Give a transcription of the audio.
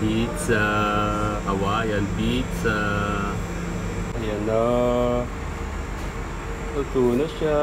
Pizza. Hawaiian pizza. Ayan na. Luto na siya.